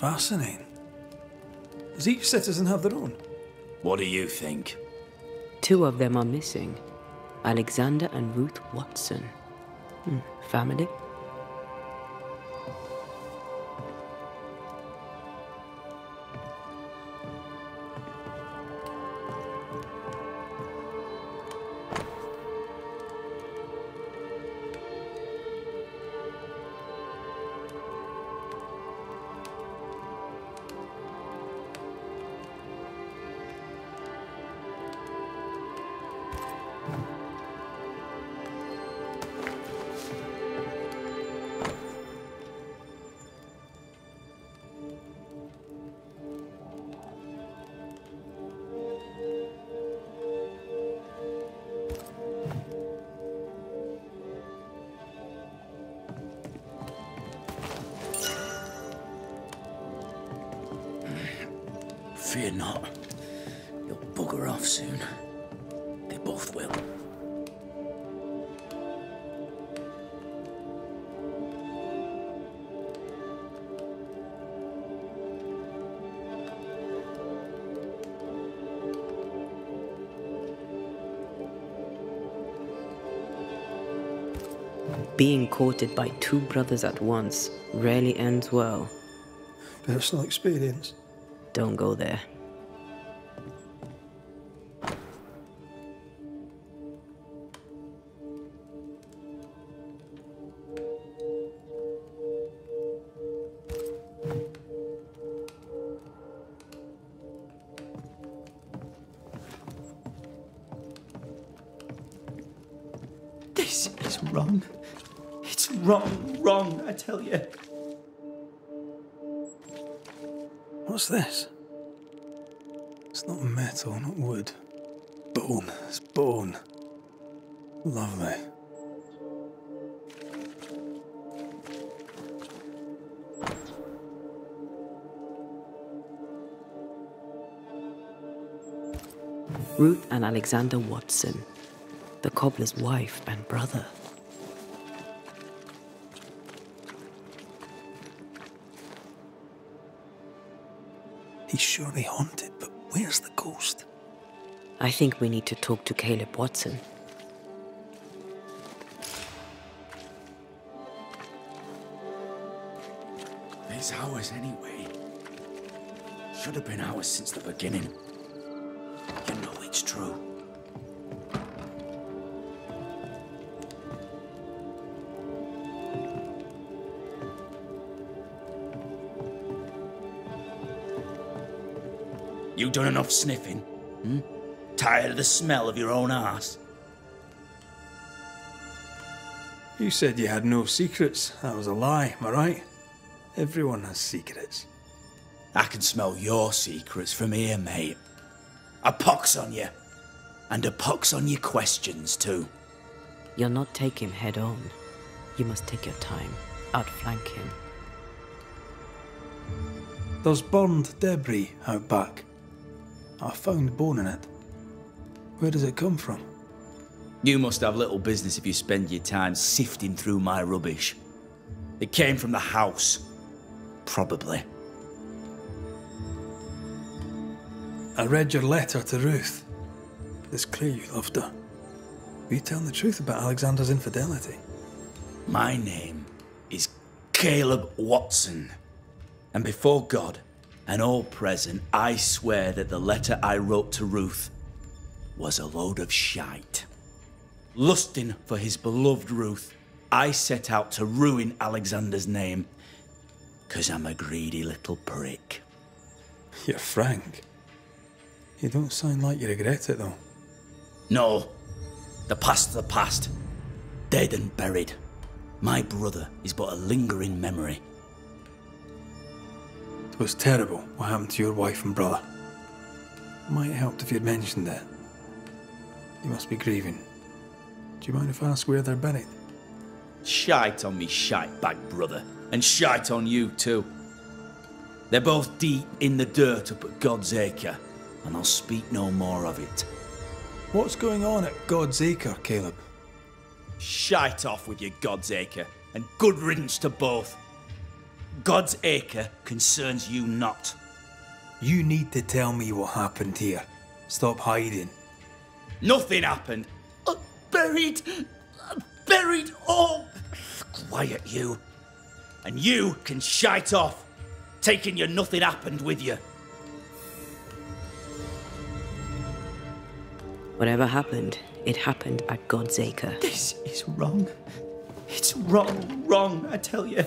Fascinating. Does each citizen have their own? What do you think? Two of them are missing Alexander and Ruth Watson. Hmm, family? Fear not. You'll bugger off soon. They both will. Being courted by two brothers at once rarely ends well. Personal experience. Don't go there. This is wrong. It's wrong, wrong, I tell you. Alexander Watson, the cobbler's wife and brother. He's surely haunted, but where's the ghost? I think we need to talk to Caleb Watson. It's ours anyway. Should have been ours since the beginning. You know it's true. You done enough sniffing? Hmm? Tired of the smell of your own ass? You said you had no secrets. That was a lie, am I right? Everyone has secrets. I can smell your secrets from here, mate. A pox on you. And a pox on your questions, too. You'll not take him head on. You must take your time, outflank him. There's burned debris out back. I found bone in it. Where does it come from? You must have little business if you spend your time sifting through my rubbish. It came from the house. Probably. I read your letter to Ruth. It's clear you loved her. Were you telling the truth about Alexander's infidelity? My name is Caleb Watson. And before God and all present, I swear that the letter I wrote to Ruth was a load of shite. Lusting for his beloved Ruth, I set out to ruin Alexander's name. Because I'm a greedy little prick. You're frank. You don't sound like you regret it, though. No. The past's the past. Dead and buried. My brother is but a lingering memory. It was terrible what happened to your wife and brother. Might have helped if you'd mentioned it. You must be grieving. Do you mind if I ask where they're buried? Shite on me shite bag brother, and shite on you too. They're both deep in the dirt up at God's Acre, and I'll speak no more of it. What's going on at God's Acre, Caleb? Shite off with your God's Acre, and good riddance to both. God's Acre concerns you not. You need to tell me what happened here. Stop hiding. Nothing happened. Uh, buried. Uh, buried all. Quiet, you. And you can shite off, taking your nothing happened with you. Whatever happened, it happened at God's Acre. This is wrong. It's wrong, wrong, I tell you.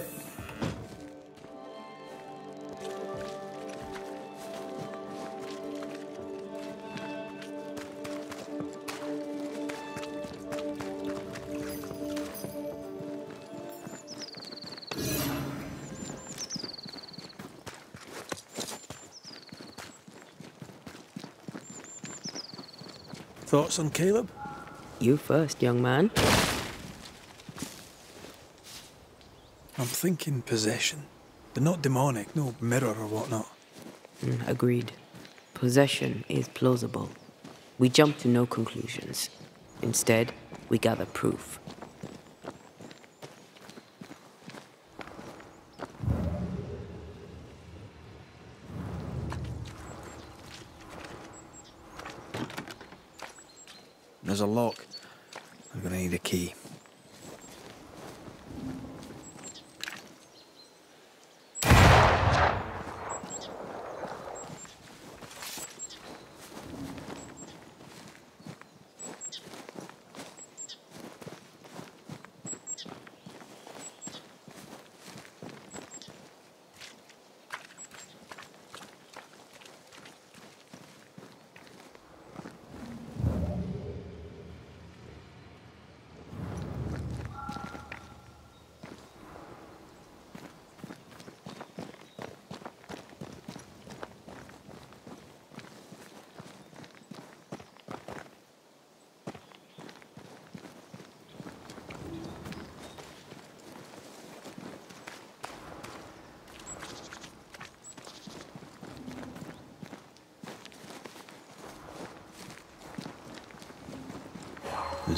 Thoughts on Caleb? You first, young man. I'm thinking possession, but not demonic, no mirror or whatnot. Mm, agreed. Possession is plausible. We jump to no conclusions. Instead, we gather proof. There's a lock. I'm gonna need a key.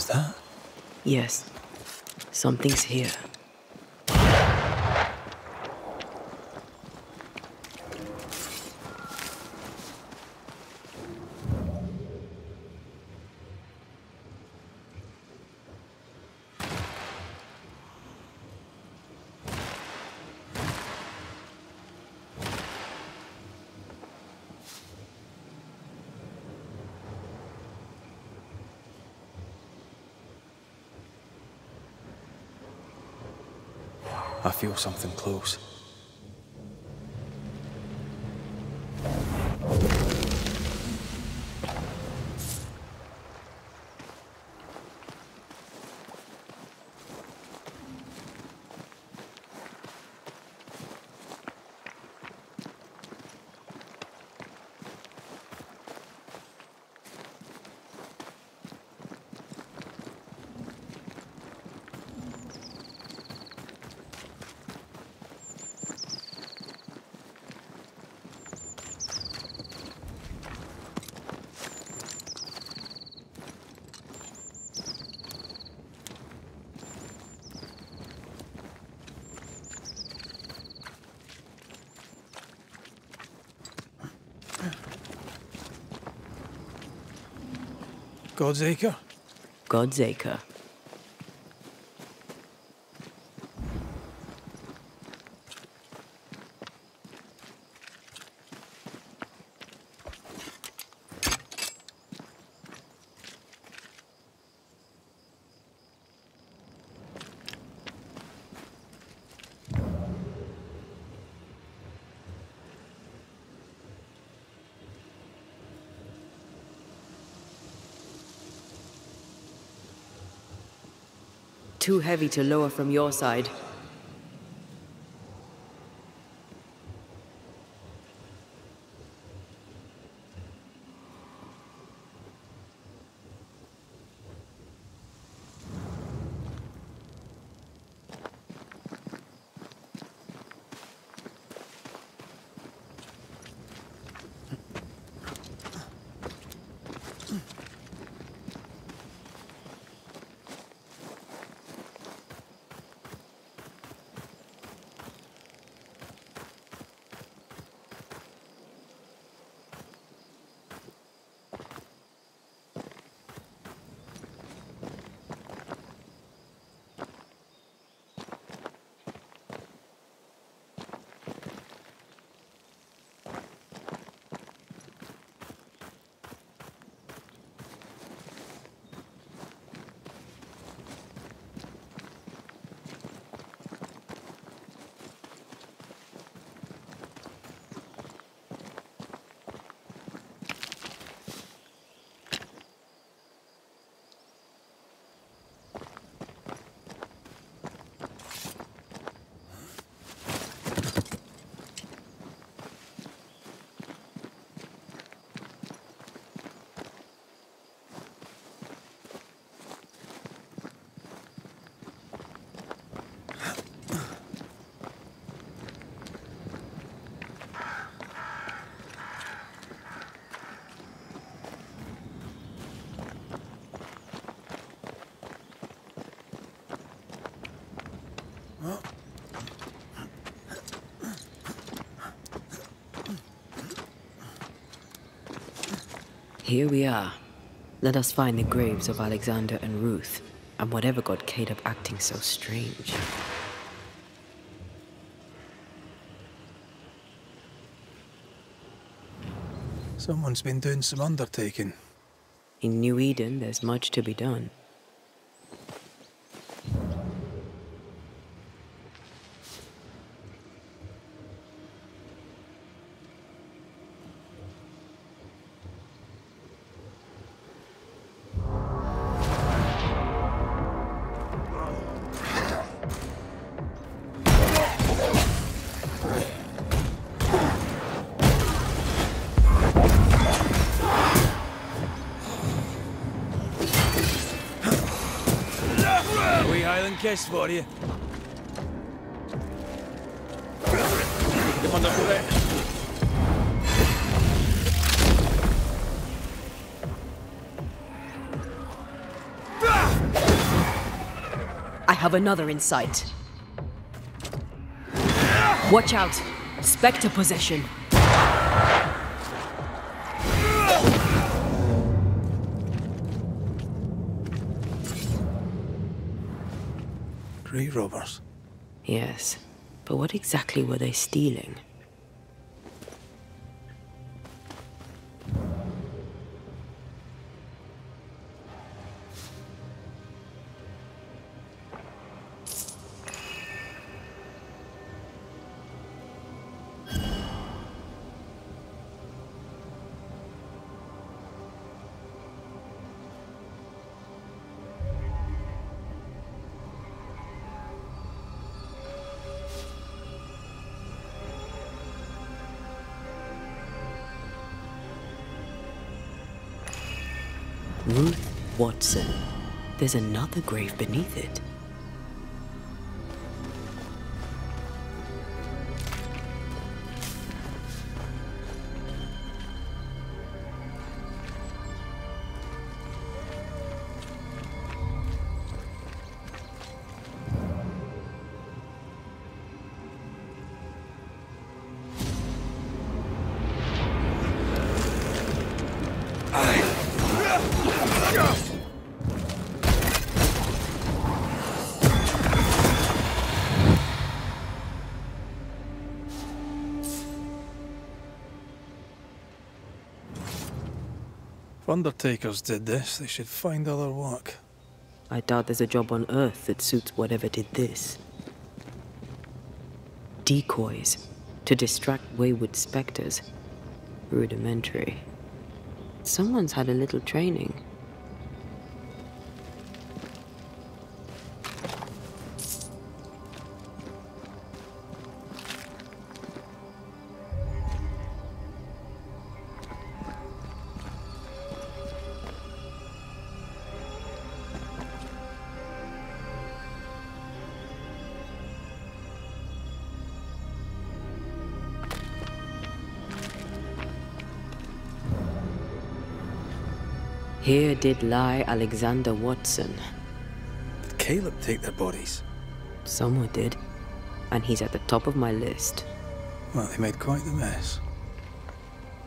That? Yes, something's here. I feel something close. God's Acre? God's Acre. Too heavy to lower from your side. Here we are. Let us find the graves of Alexander and Ruth, and whatever got Caleb acting so strange. Someone's been doing some undertaking. In New Eden, there's much to be done. For you. I have another in sight. Watch out! Spectre possession. Robbers. Yes, but what exactly were they stealing? Ruth Watson. There's another grave beneath it. Undertakers did this, they should find other work. I doubt there's a job on Earth that suits whatever did this. Decoys to distract wayward specters. Rudimentary. Someone's had a little training. Did lie Alexander Watson. Did Caleb take their bodies? Someone did. And he's at the top of my list. Well, they made quite the mess.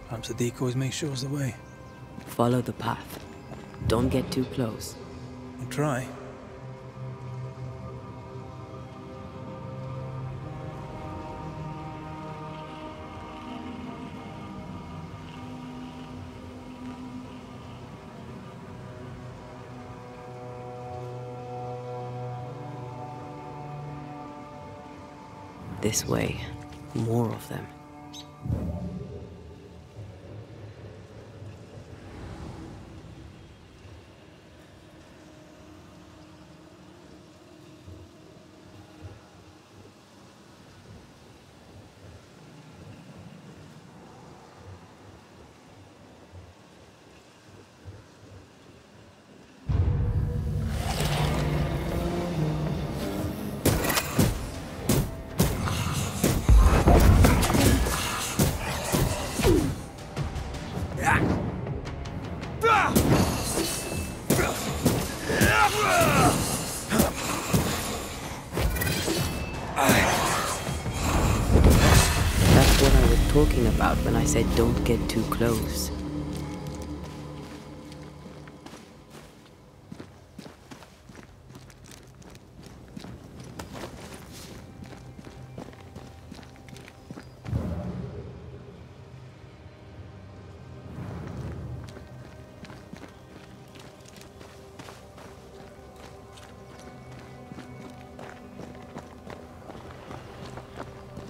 Perhaps the decoys may show us the way. Follow the path. Don't get too close. I'll try. This way. More of them. said don't get too close.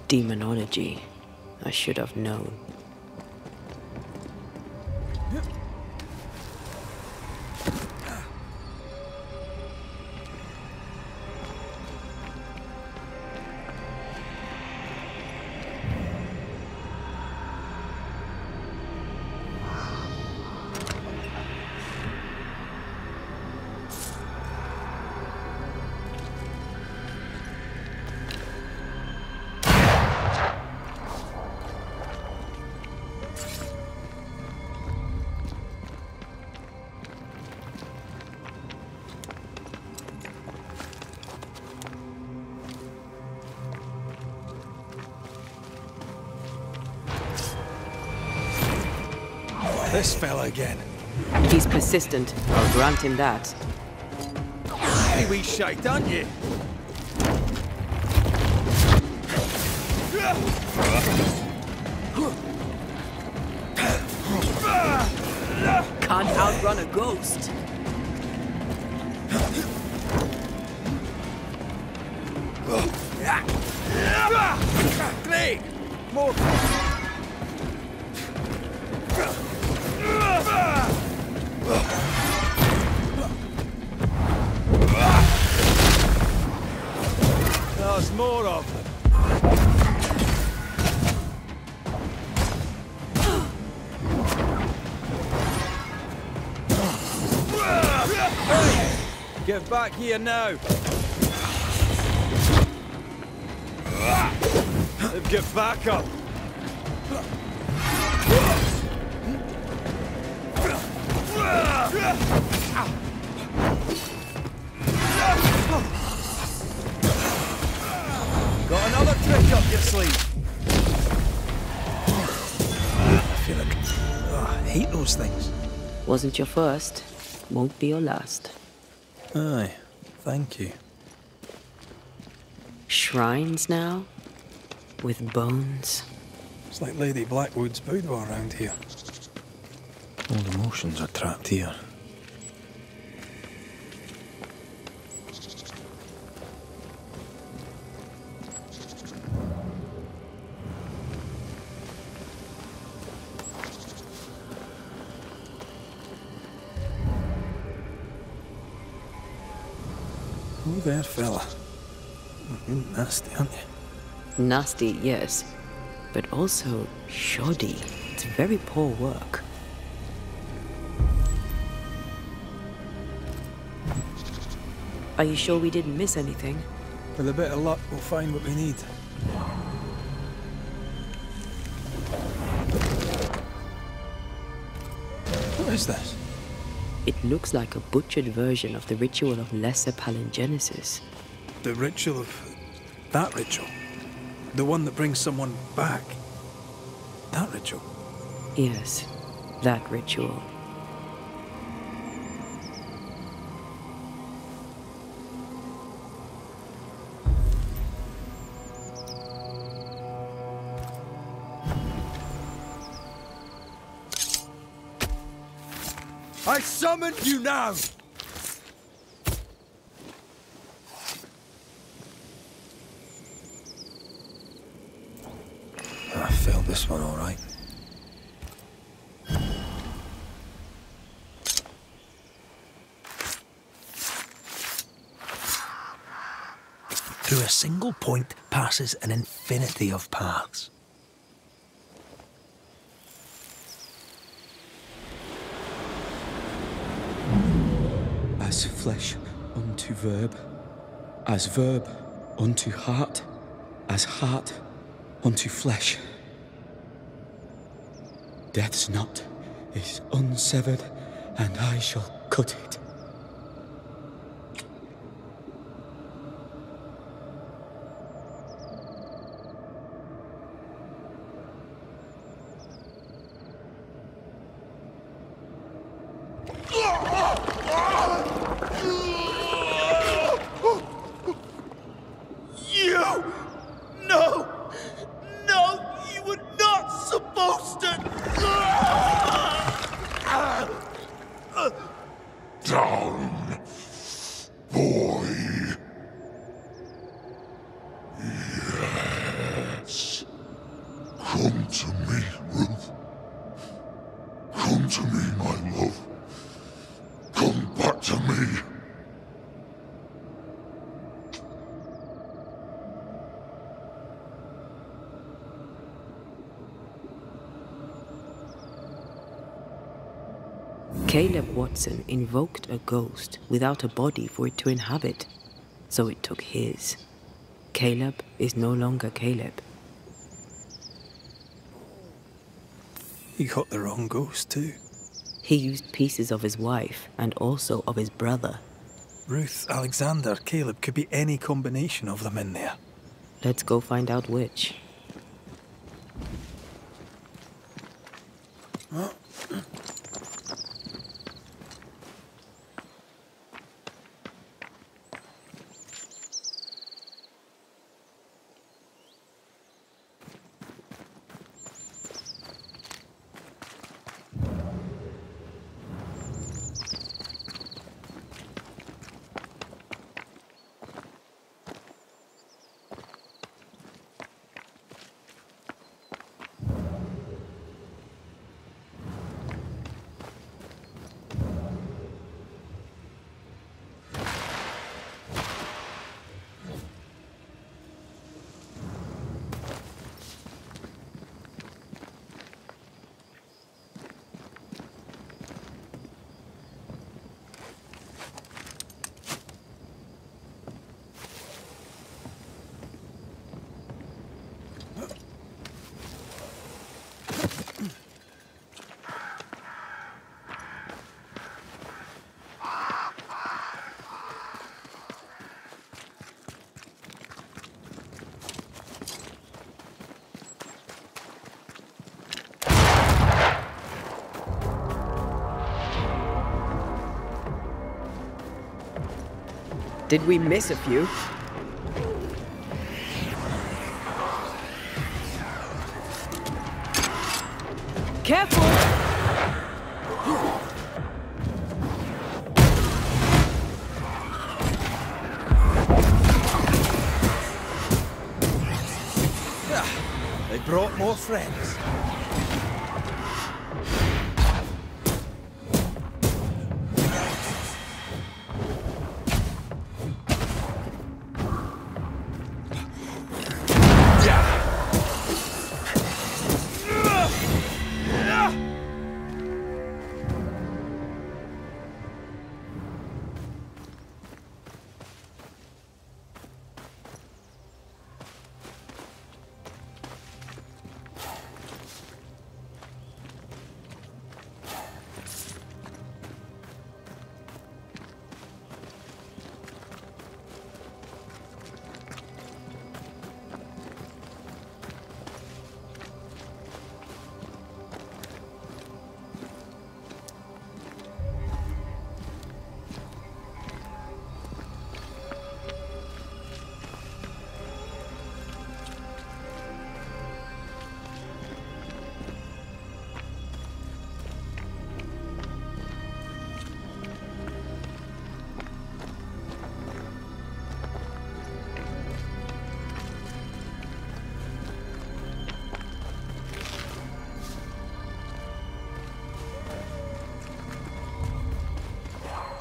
demonology. I should have known. This fella again. He's persistent. I'll grant him that. Hey, wee shite, aren't you? Can't outrun a ghost. Craig! More! More of them. Get back here now! Get back up! Got up your sleeve. I feel like. Oh, I hate those things. Wasn't your first, won't be your last. Aye, thank you. Shrines now? With bones? It's like Lady Blackwood's boudoir around here. Old emotions are trapped here. There, fella. You're nasty, aren't you? Nasty, yes, but also shoddy. It's very poor work. Are you sure we didn't miss anything? With a bit of luck, we'll find what we need. What is this? It looks like a butchered version of the ritual of Lesser Palingenesis. The ritual of. that ritual? The one that brings someone back? That ritual? Yes, that ritual. You now! I failed this one all right. Through a single point passes an infinity of paths. As flesh unto verb, as verb unto heart, as heart unto flesh. Death's knot is unsevered, and I shall cut it. You! No! No! You were not supposed to! Down, boy. Yes. Come to me, my love. Come back to me. Caleb Watson invoked a ghost without a body for it to inhabit, so it took his. Caleb is no longer Caleb. He got the wrong ghost, too. He used pieces of his wife and also of his brother. Ruth, Alexander, Caleb could be any combination of them in there. Let's go find out which. Did we miss a few? Careful! They brought more friends.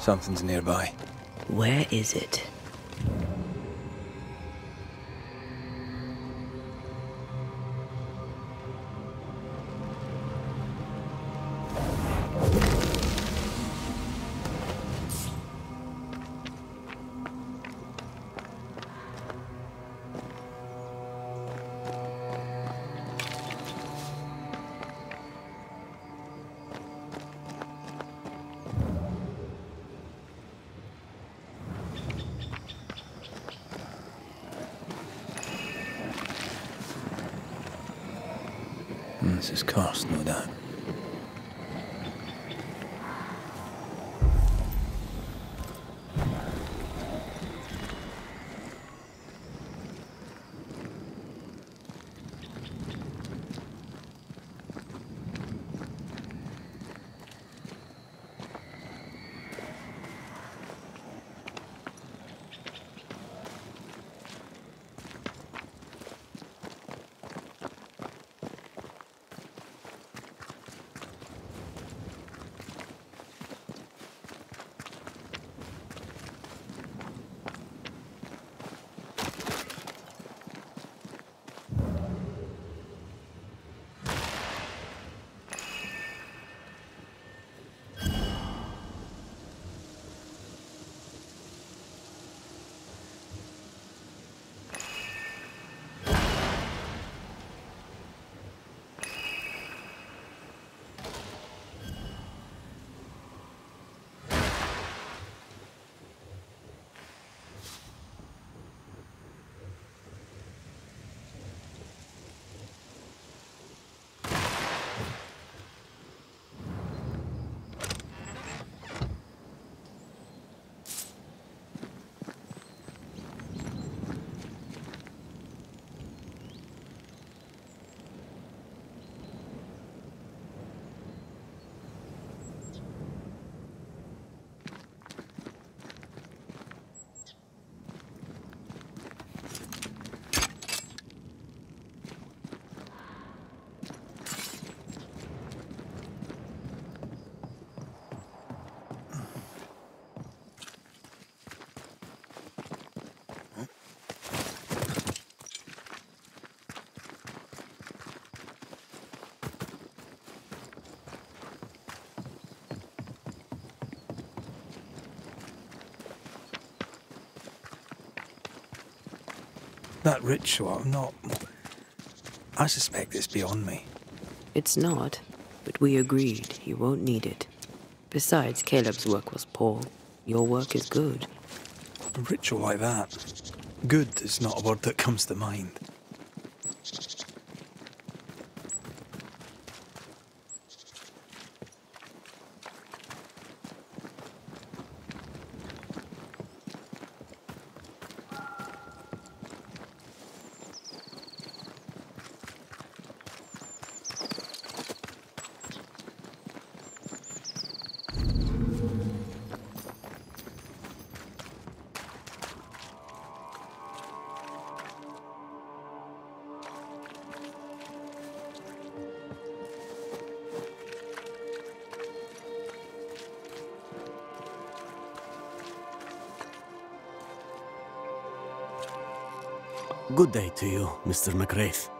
Something's nearby. Where is it? This is cursed, no doubt. That ritual, I'm not. I suspect it's beyond me. It's not, but we agreed you won't need it. Besides, Caleb's work was poor. Your work is good. A ritual like that. Good is not a word that comes to mind. To you, Mr. mac Raith.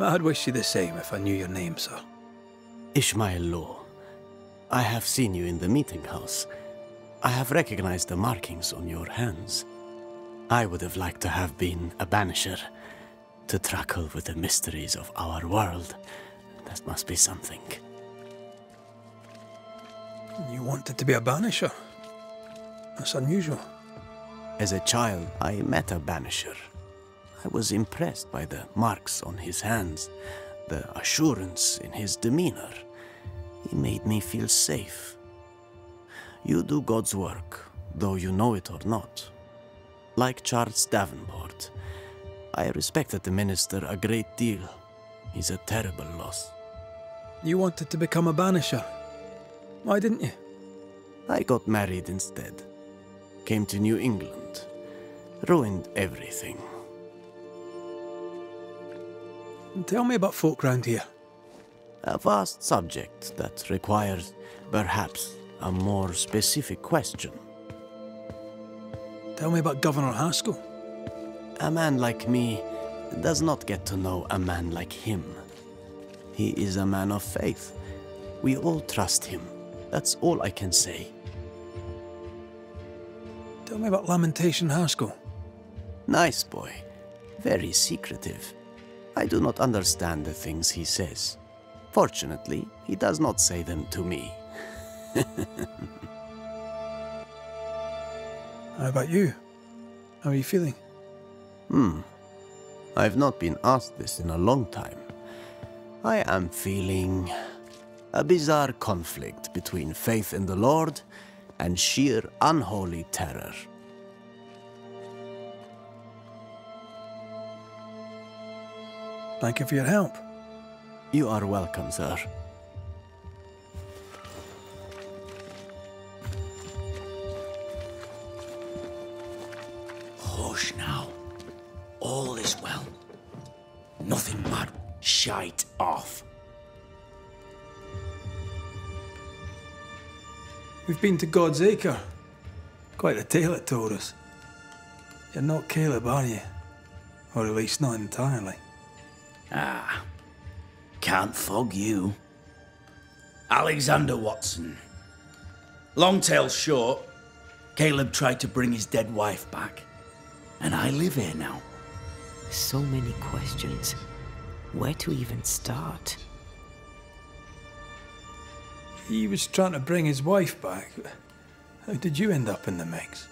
I'd wish you the same if I knew your name, sir. Ishmael Law. I have seen you in the meeting house. I have recognized the markings on your hands. I would have liked to have been a banisher, to tackle with the mysteries of our world. That must be something. You wanted to be a banisher? That's unusual. As a child, I met a banisher. I was impressed by the marks on his hands, the assurance in his demeanor. He made me feel safe. You do God's work, though you know it or not. Like Charles Davenport, I respected the minister a great deal. He's a terrible loss. You wanted to become a banisher. Why didn't you? I got married instead. Came to New England. Ruined everything. Tell me about folk round here. A vast subject that requires, perhaps, a more specific question. Tell me about Governor Haskell. A man like me does not get to know a man like him. He is a man of faith. We all trust him. That's all I can say. Tell me about Lamentation Haskell. Nice boy. Very secretive. I do not understand the things he says. Fortunately, he does not say them to me. How about you? How are you feeling? Hmm. I've not been asked this in a long time. I am feeling a bizarre conflict between faith in the Lord and sheer unholy terror. Thank you for your help. You are welcome, sir. Hush now. All is well. Nothing bad. Shite off. We've been to God's Acre. Quite a tale it told us. You're not Caleb, are you? Or at least not entirely. Ah. Can't fog you. Alexander Watson. Long tale short, Caleb tried to bring his dead wife back. And I live here now. So many questions. Where to even start? He was trying to bring his wife back. How did you end up in the mix?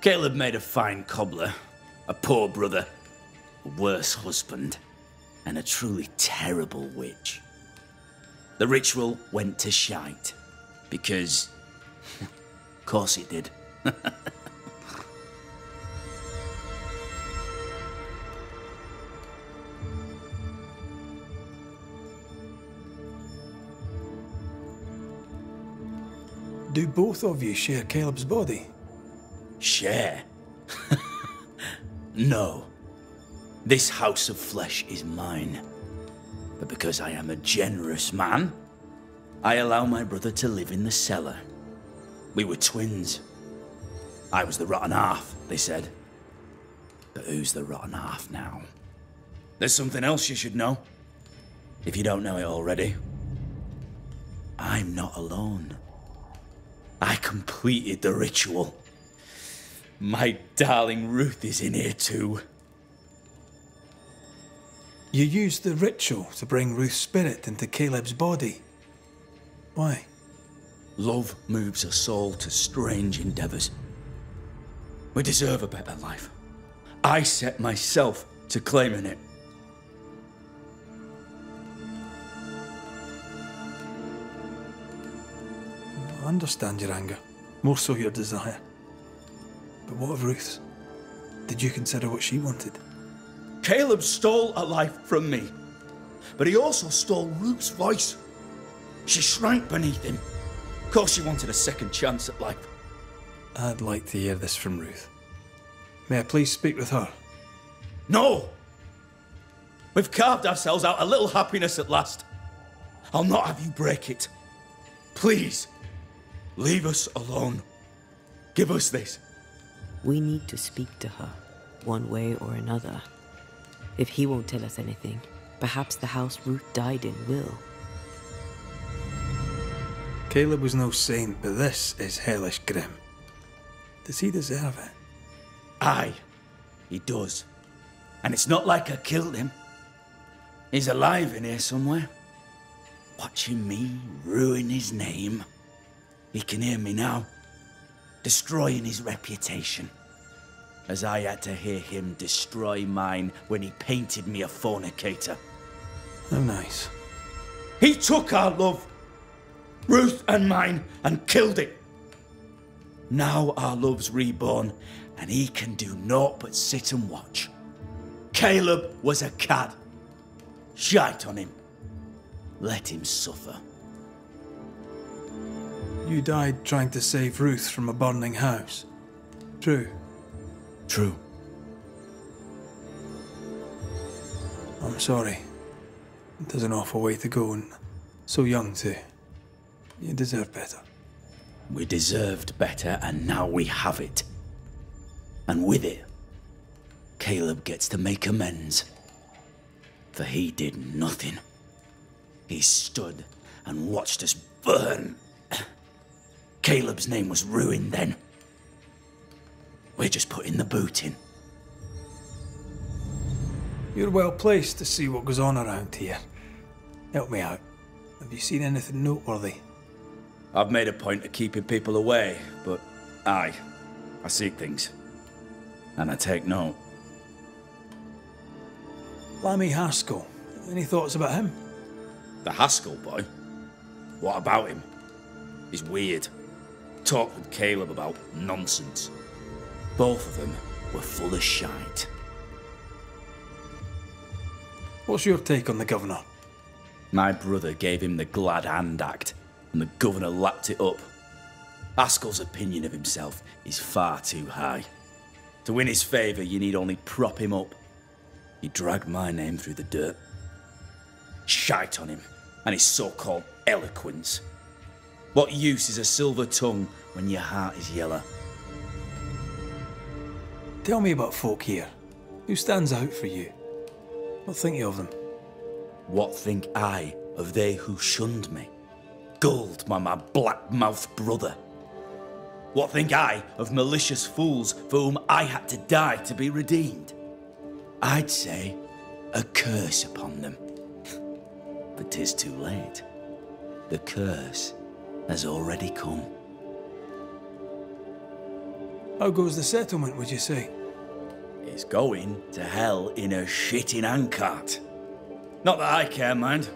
Caleb made a fine cobbler, a poor brother, a worse husband, and a truly terrible witch. The ritual went to shite because, of course, it did. Do both of you share Caleb's body? Share? no. This house of flesh is mine. But because I am a generous man, I allow my brother to live in the cellar. We were twins. I was the rotten half, they said. But who's the rotten half now? There's something else you should know. If you don't know it already. I'm not alone. I completed the ritual. My darling Ruth is in here too. You used the ritual to bring Ruth's spirit into Caleb's body. Why? Love moves a soul to strange endeavours. We deserve a better life. I set myself to claiming it. I understand your anger, more so your desire. But what of Ruth's? Did you consider what she wanted? Caleb stole a life from me, but he also stole Ruth's voice. She shrank beneath him. Of course, she wanted a second chance at life. I'd like to hear this from Ruth. May I please speak with her? No! We've carved ourselves out a little happiness at last. I'll not have you break it. Please, leave us alone. Give us this. We need to speak to her, one way or another. If he won't tell us anything, perhaps the house Ruth died in will. Caleb was no saint, but this is hellish grim. Does he deserve it? Aye, he does. And it's not like I killed him. He's alive in here somewhere. Watching me ruin his name. He can hear me now. Destroying his reputation. As I had to hear him destroy mine when he painted me a fornicator. How nice. He took our love, Ruth and mine, and killed it. Now our love's reborn, and he can do naught but sit and watch. Caleb was a cad. Shite on him. Let him suffer. You died trying to save Ruth from a burning house. True. True. I'm sorry. There's an awful way to go, and so young too. You deserve better. We deserved better, and now we have it. And with it, Caleb gets to make amends. For he did nothing. He stood and watched us burn. Caleb's name was ruined then. We're just putting the boot in. You're well placed to see what goes on around here. Help me out. Have you seen anything noteworthy? I've made a point of keeping people away, but aye, I seek things. And I take note. Lammy Haskell. Any thoughts about him? The Haskell boy? What about him? He's weird. Talked with Caleb about nonsense. Both of them were full of shite. What's your take on the governor? My brother gave him the Glad Hand Act, and the governor lapped it up. Haskell's opinion of himself is far too high. To win his favour, you need only prop him up. He dragged my name through the dirt. Shite on him, and his so-called eloquence. What use is a silver tongue when your heart is yellow? Tell me about folk here. Who stands out for you? What think you of them? What think I of they who shunned me? Gulled by my black-mouthed brother. What think I of malicious fools for whom I had to die to be redeemed? I'd say a curse upon them. But 'tis too late. The curse has already come. How goes the settlement, would you say? It's going to hell in a shitting handcart. Not that I care, mind.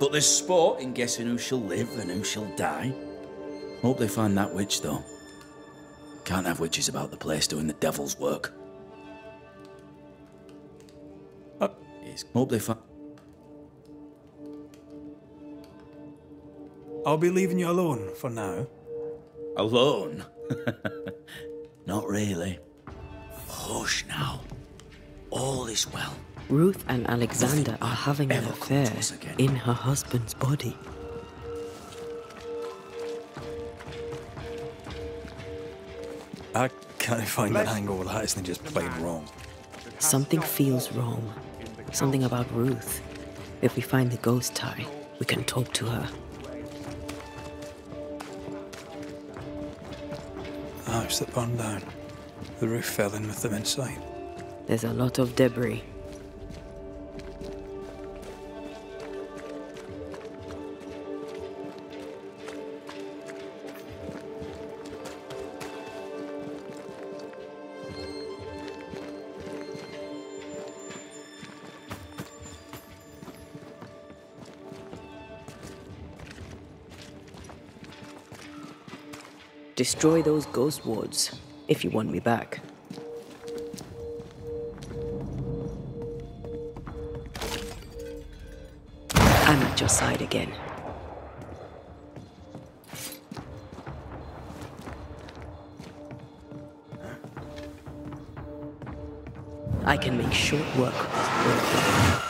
But there's sport in guessing who shall live and who shall die. Hope they find that witch, though. Can't have witches about the place doing the devil's work. Uh, It's hope they find. I'll be leaving you alone for now. Alone? Not really. Hush now. All is well. Ruth and Alexander are having an affair to us again. in her husband's body. I can't find an angle where that isn't just plain wrong. Something feels wrong. Something about Ruth. If we find the ghost tie, we can talk to her. House that burned down. The roof fell in with them inside. There's a lot of debris. Destroy those ghost wards, if you want me back. I'm at your side again. I can make short work of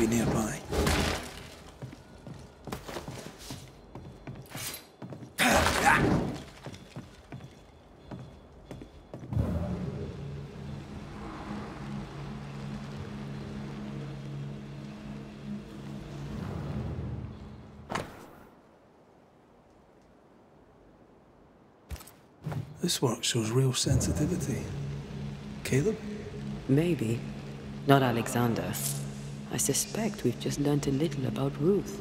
be nearby. This work shows real sensitivity. Caleb? Maybe. Not Alexander. I suspect we've just learnt a little about Ruth.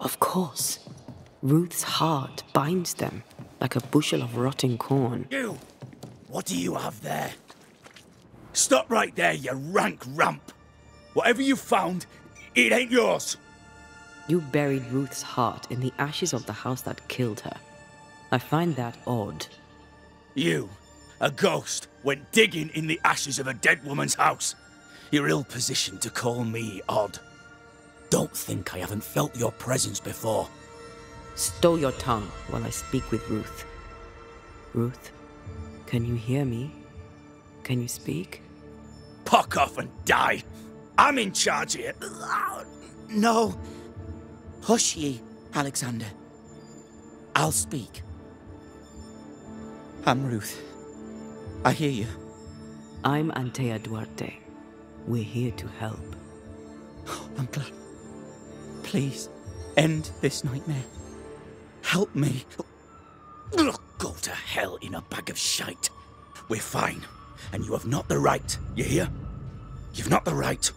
Of course. Ruth's heart binds them like a bushel of rotting corn. You! What do you have there? Stop right there, you rank ramp! Whatever you found, it ain't yours! You buried Ruth's heart in the ashes of the house that killed her. I find that odd. You, a ghost, went digging in the ashes of a dead woman's house. You're ill positioned to call me odd. Don't think I haven't felt your presence before. Stow your tongue while I speak with Ruth. Ruth, can you hear me? Can you speak? Puck off and die! I'm in charge here. No. Hush ye, Alexander. I'll speak. I'm Ruth. I hear you. I'm Antea Duarte. We're here to help. I'm glad. Please, end this nightmare. Help me. Look, go to hell in a bag of shite. We're fine, and you have not the right, you hear? You've not the right.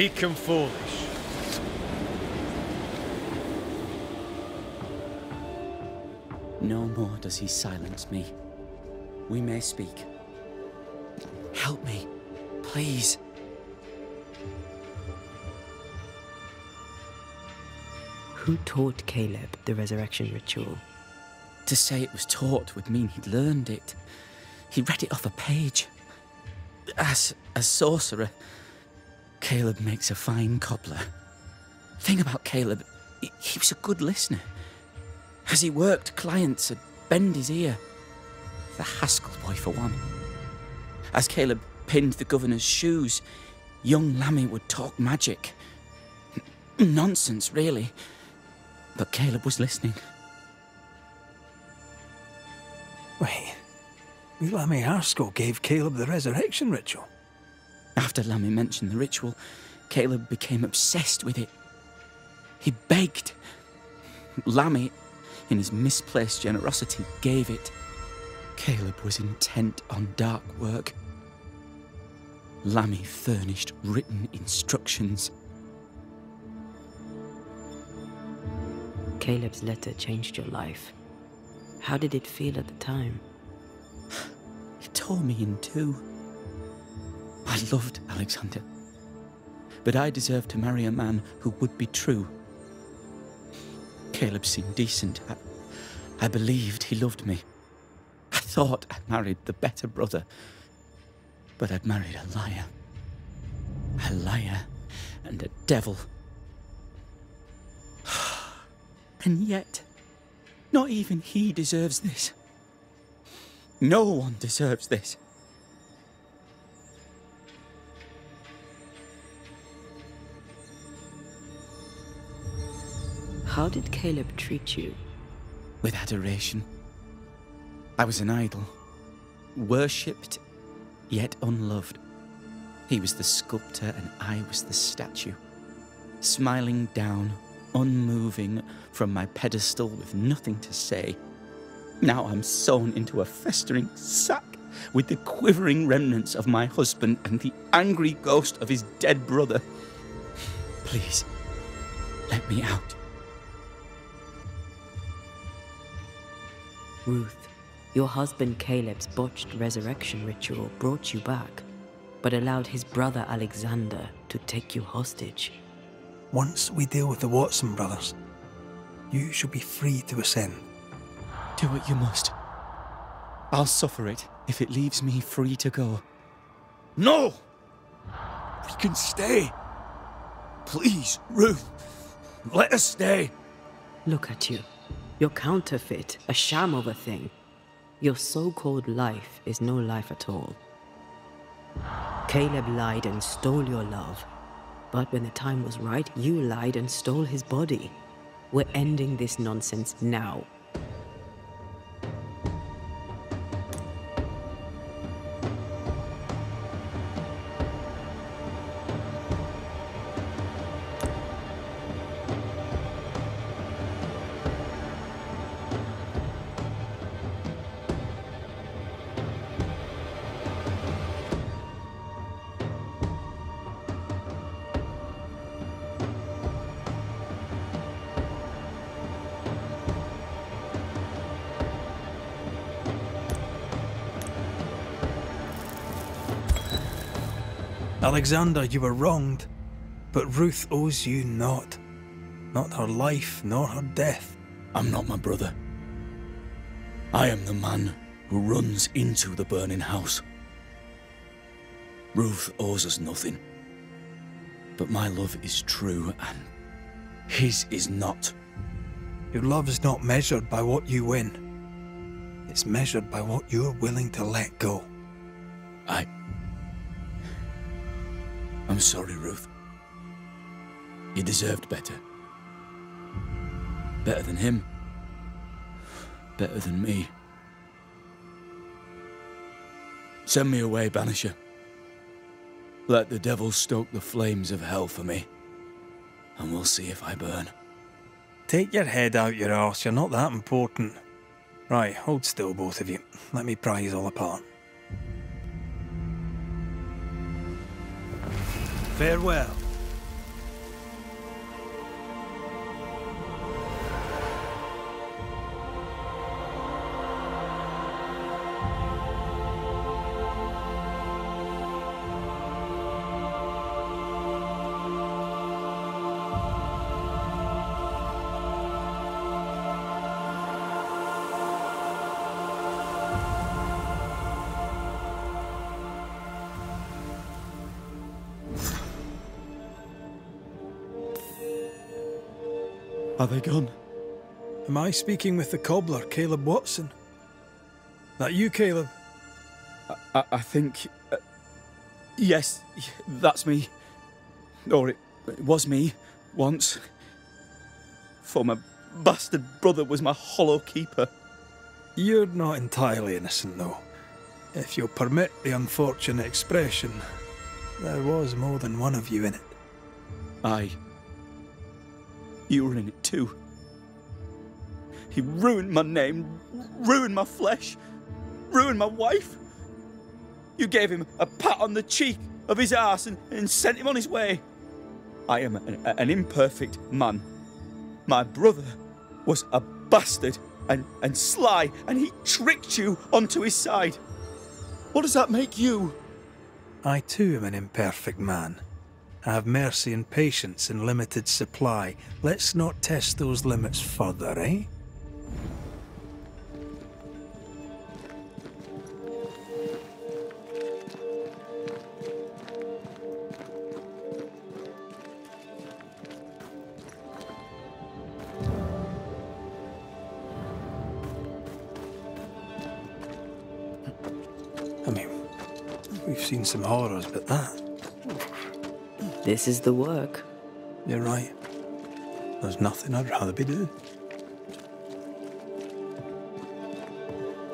He come foolish. No more does he silence me. We may speak. Help me, please. Who taught Caleb the resurrection ritual? To say it was taught would mean he'd learned it. He read it off a page. As a sorcerer, Caleb makes a fine cobbler. Thing about Caleb, he, was a good listener. As he worked, clients would bend his ear. The Haskell boy, for one. As Caleb pinned the governor's shoes, young Lammy would talk magic. Nonsense, really. But Caleb was listening. Wait. Lammy Haskell gave Caleb the resurrection ritual. After Lammy mentioned the ritual, Caleb became obsessed with it. He begged. Lammy, in his misplaced generosity, gave it. Caleb was intent on dark work. Lammy furnished written instructions. Caleb's letter changed your life. How did it feel at the time? It tore me in two. I loved Alexander. But I deserved to marry a man who would be true. Caleb seemed decent. I, I believed he loved me. I thought I'd married the better brother. But I'd married a liar. A liar and a devil. And yet, not even he deserves this. No one deserves this. How did Caleb treat you? With adoration. I was an idol, worshipped yet unloved. He was the sculptor and I was the statue, smiling down, unmoving from my pedestal with nothing to say. Now I'm sewn into a festering sack with the quivering remnants of my husband and the angry ghost of his dead brother. Please, let me out. Ruth, your husband Caleb's botched resurrection ritual brought you back, but allowed his brother Alexander to take you hostage. Once we deal with the Watson brothers, you shall be free to ascend. Do what you must. I'll suffer it if it leaves me free to go. No! We can stay. Please, Ruth. Let us stay. Look at you. You're counterfeit, a sham of a thing. Your so called life is no life at all. Caleb lied and stole your love. But when the time was right, you lied and stole his body. We're ending this nonsense now. Alexander, you were wronged, but Ruth owes you naught. Not her life, nor her death. I'm not my brother. I am the man who runs into the burning house. Ruth owes us nothing. But my love is true, and his is not. Your love is not measured by what you win. It's measured by what you're willing to let go. I'm sorry, Ruth. You deserved better. Better than him. Better than me. Send me away, Banisher. Let the devil stoke the flames of hell for me, and we'll see if I burn. Take your head out your arse, you're not that important. Right, hold still, both of you. Let me pry you all apart. Farewell. Are they gone? Am I speaking with the cobbler, Caleb Watson? That you, Caleb? I, I think. Uh, yes, that's me. Or it, it was me, once. For my bastard brother was my hollow keeper. You're not entirely innocent, though. If you'll permit the unfortunate expression, there was more than one of you in it. Aye. You were in it too. He ruined my name, ruined my flesh, ruined my wife. You gave him a pat on the cheek of his arse and, and sent him on his way. I am an, an imperfect man. My brother was a bastard and, and sly, and he tricked you onto his side. What does that make you? I too am an imperfect man. Have mercy and patience in limited supply. Let's not test those limits further, eh? I mean, we've seen some horrors, but that. This is the work. You're right. There's nothing I'd rather be doing.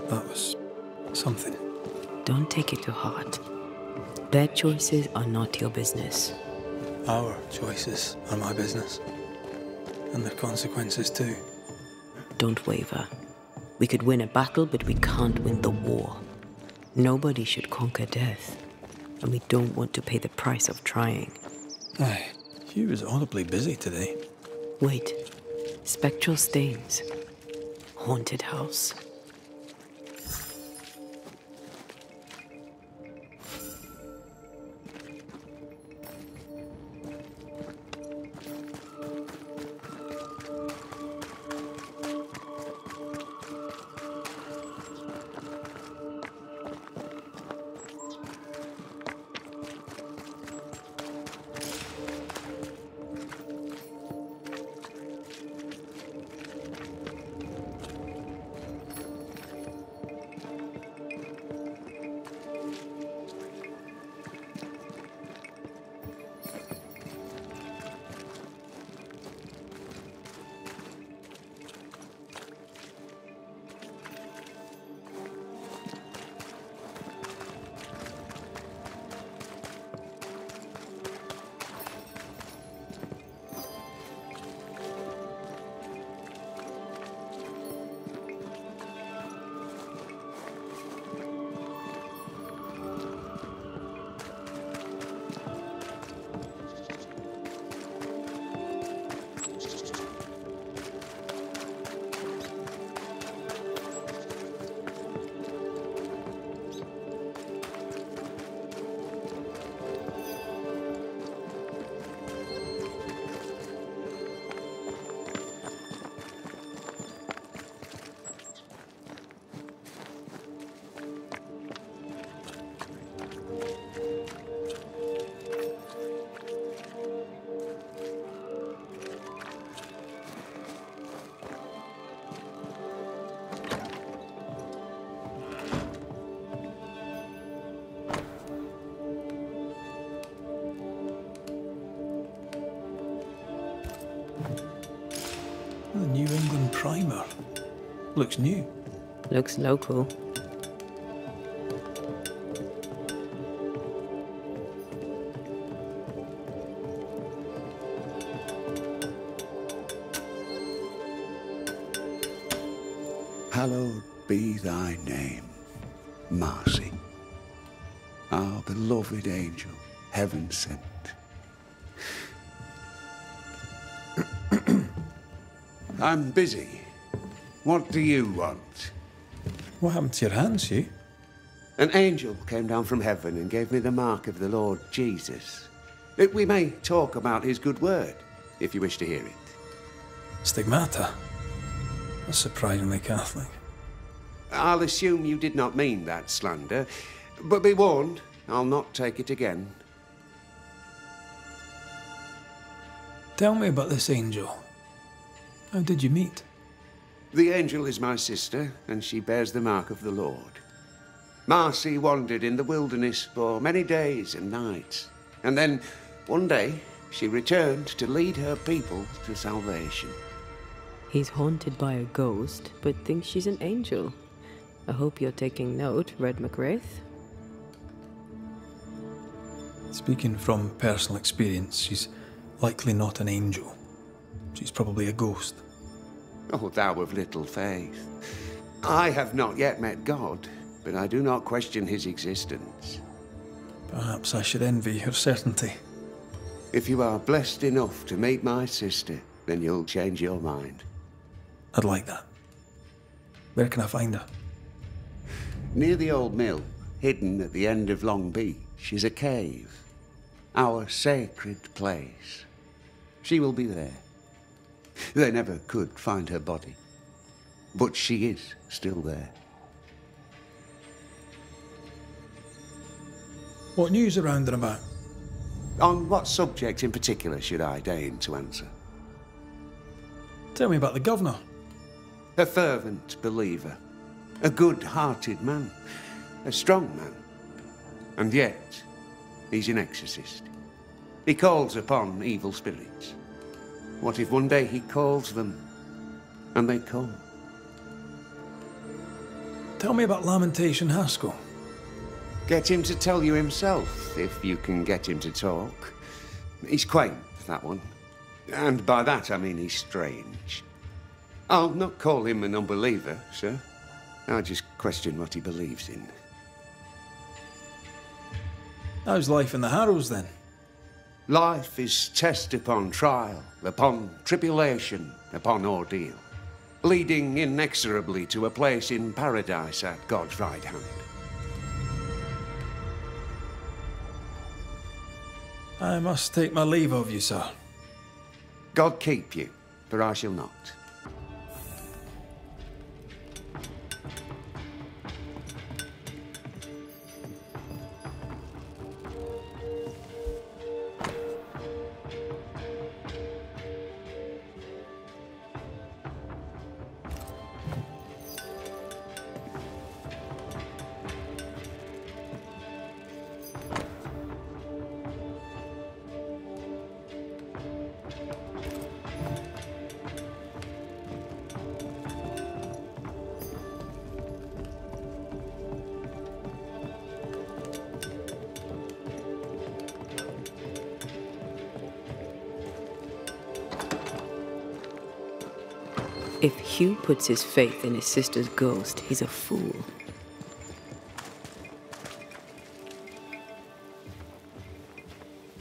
That was something. Don't take it to heart. Their choices are not your business. Our choices are my business. And the consequences too. Don't waver. We could win a battle, but we can't win the war. Nobody should conquer death. And we don't want to pay the price of trying. Aye, Hugh was audibly busy today. Wait. Spectral stains. Haunted house. Looks new. Looks local. Hallowed be thy name, Marcy, our beloved angel, heaven sent. I'm busy. What do you want? What happened to your hands, Hugh? An angel came down from heaven and gave me the mark of the Lord Jesus. We may talk about his good word, if you wish to hear it. Stigmata? That's surprisingly Catholic. I'll assume you did not mean that slander, but be warned, I'll not take it again. Tell me about this angel. How did you meet? The angel is my sister, and she bears the mark of the Lord. Marcy wandered in the wilderness for many days and nights, and then one day she returned to lead her people to salvation. He's haunted by a ghost, but thinks she's an angel. I hope you're taking note, Red mac Raith. Speaking from personal experience, she's likely not an angel. She's probably a ghost. Oh, thou of little faith. I have not yet met God, but I do not question his existence. Perhaps I should envy her certainty. If you are blessed enough to meet my sister, then you'll change your mind. I'd like that. Where can I find her? Near the old mill, hidden at the end of Long Beach, is a cave. Our sacred place. She will be there. They never could find her body. But she is still there. What news around and about? On what subject in particular should I deign to answer? Tell me about the governor. A fervent believer. A good-hearted man. A strong man. And yet, he's an exorcist. He calls upon evil spirits. What if one day he calls them, and they come? Tell me about Lamentation Haskell. Get him to tell you himself, if you can get him to talk. He's quaint, that one. And by that I mean he's strange. I'll not call him an unbeliever, sir. I'll just question what he believes in. How's life in the Harrows then? Life is test upon trial, upon tribulation, upon ordeal, leading inexorably to a place in paradise at God's right hand. I must take my leave of you, sir. God keep you, for I shall not. If Hugh puts his faith in his sister's ghost, he's a fool.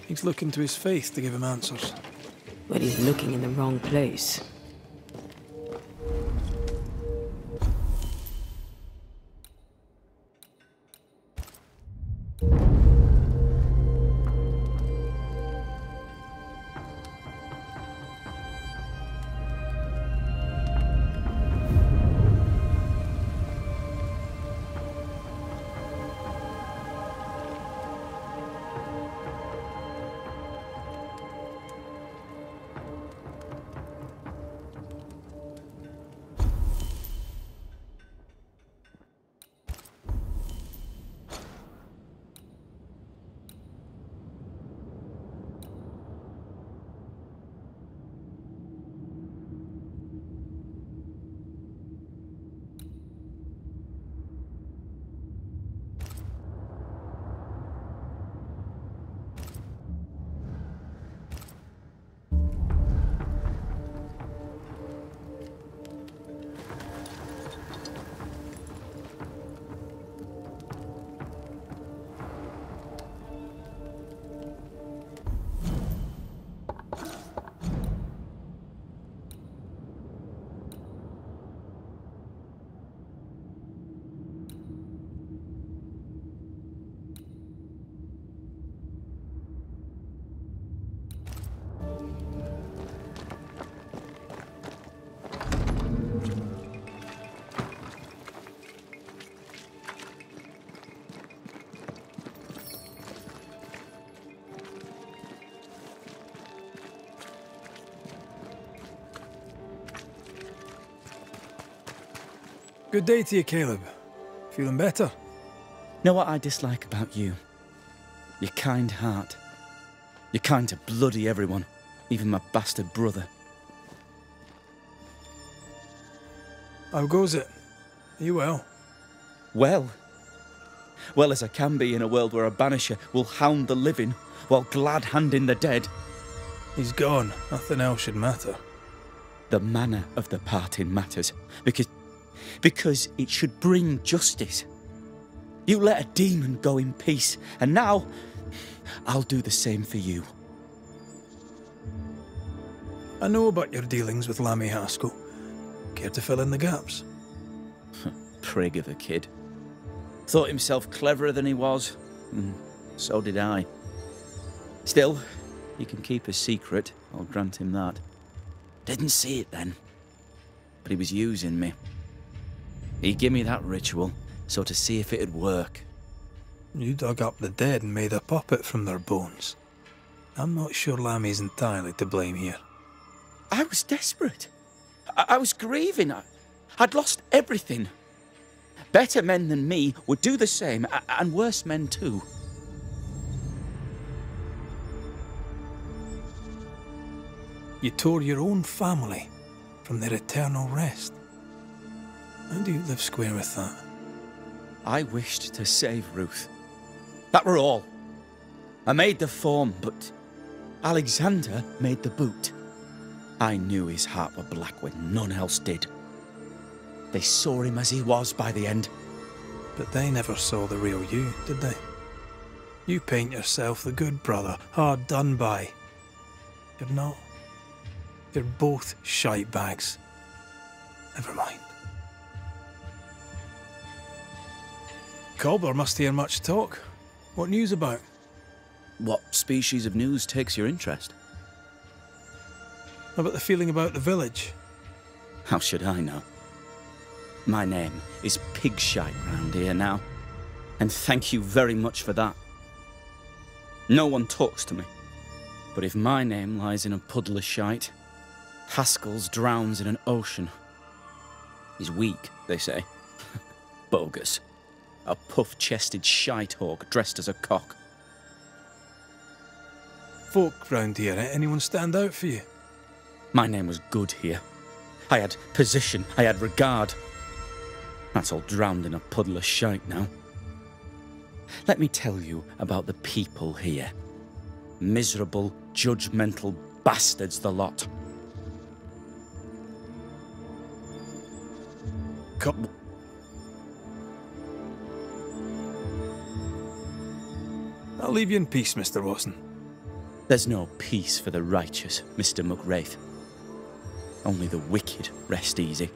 He's looking to his faith to give him answers. But he's looking in the wrong place. Good day to you, Caleb. Feeling better? Know what I dislike about you? Your kind heart. You're kind to bloody everyone, even my bastard brother. How goes it? Are you well? Well. Well as I can be in a world where a banisher will hound the living while glad handing the dead. He's gone. Nothing else should matter. The manner of the parting matters, because because it should bring justice. You let a demon go in peace, and now I'll do the same for you. I know about your dealings with Lammy Haskell. Care to fill in the gaps? Prig of a kid. Thought himself cleverer than he was. Mm, so did I. Still, he can keep a secret, I'll grant him that. Didn't see it then. But he was using me. He gave me that ritual, so to see if it'd work. You dug up the dead and made a puppet from their bones. I'm not sure Lammy's entirely to blame here. I was desperate. I, I was grieving. I, I'd lost everything. Better men than me would do the same, and worse men too. You tore your own family from their eternal rest. How do you live square with that? I wished to save Ruth. That were all. I made the form, but Alexander made the boot. I knew his heart were black when none else did. They saw him as he was by the end. But they never saw the real you, did they? You paint yourself the good brother, hard done by. You're not. You're both shite bags. Never mind. Cobbler must hear much talk. What news about? What species of news takes your interest? How about the feeling about the village? How should I know? My name is Pigshite round here now. And thank you very much for that. No one talks to me. But if my name lies in a puddle of shite, Haskell's drowns in an ocean. He's weak, they say. Bogus. A puff-chested shite hawk dressed as a cock. Folk round here, eh? anyone stand out for you? My name was good here. I had position, I had regard. That's all drowned in a puddle of shite now. Let me tell you about the people here. Miserable, judgmental bastards, the lot. Come. I'll leave you in peace, Mr. Watson. There's no peace for the righteous, Mr. mac Raith. Only the wicked rest easy.